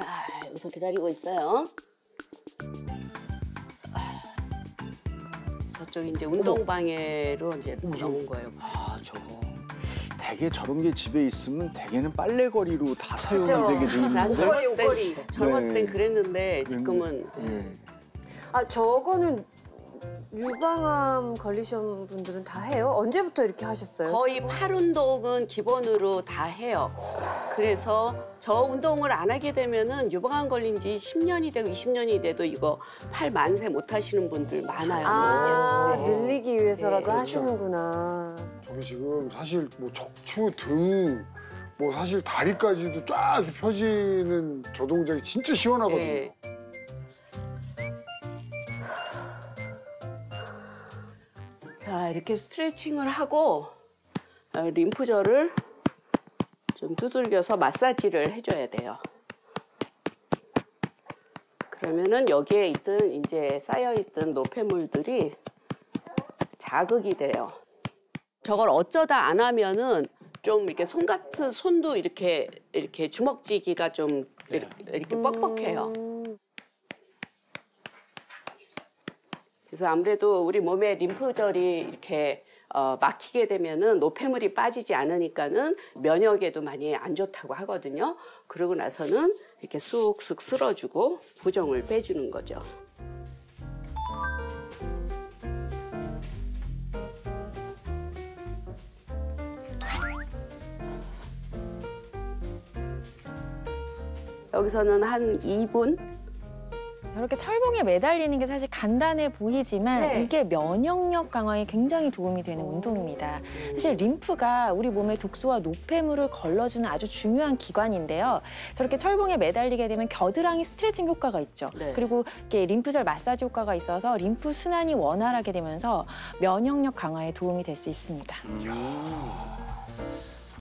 자, 여기서 기다리고 있어요. 아, 저쪽 이제 운동방에로 이제 나온 거예요. 아 저거 대개 저런 게 집에 있으면 대개는 빨래거리로 다 사용이 그쵸. 되게 젊었을 때, 옷걸이. 젊었을 땐 네. 그랬는데 지금은 네. 아 저거는 유방암 걸리신 분들은 다 해요? 언제부터 이렇게 하셨어요? 거의 팔 운동은 기본으로 다 해요. 그래서 저 운동을 안 하게 되면은 유방암 걸린 지 10년이 되고 20년이 돼도 이거 팔 만세 못 하시는 분들 많아요. 아 어. 늘리기 위해서라도 네, 그렇죠. 하시는구나. 저게 지금 사실 뭐 척추 등, 뭐 사실 다리까지도 쫙 펴지는 저 동작이 진짜 시원하거든요. 네. 자, 이렇게 스트레칭을 하고 어, 림프절을 좀 두들겨서 마사지를 해줘야 돼요. 그러면은 여기에 있던 이제 쌓여있던 노폐물들이 자극이 돼요. 저걸 어쩌다 안 하면은 좀 이렇게 손 같은 손도 이렇게 이렇게 주먹쥐기가 좀 이렇게, 이렇게 뻑뻑해요. 그래서 아무래도 우리 몸에 림프절이 이렇게 어, 막히게 되면은 노폐물이 빠지지 않으니까는 면역에도 많이 안 좋다고 하거든요. 그러고 나서는 이렇게 쑥쑥 쓸어주고 부종을 빼주는 거죠. 여기서는 한 2분 저렇게 철봉에 매달리는 게 사실 간단해 보이지만 네. 이게 면역력 강화에 굉장히 도움이 되는 오. 운동입니다. 사실 림프가 우리 몸의 독소와 노폐물을 걸러주는 아주 중요한 기관인데요. 저렇게 철봉에 매달리게 되면 겨드랑이 스트레칭 효과가 있죠. 네. 그리고 이게 림프절 마사지 효과가 있어서 림프 순환이 원활하게 되면서 면역력 강화에 도움이 될 수 있습니다. 음.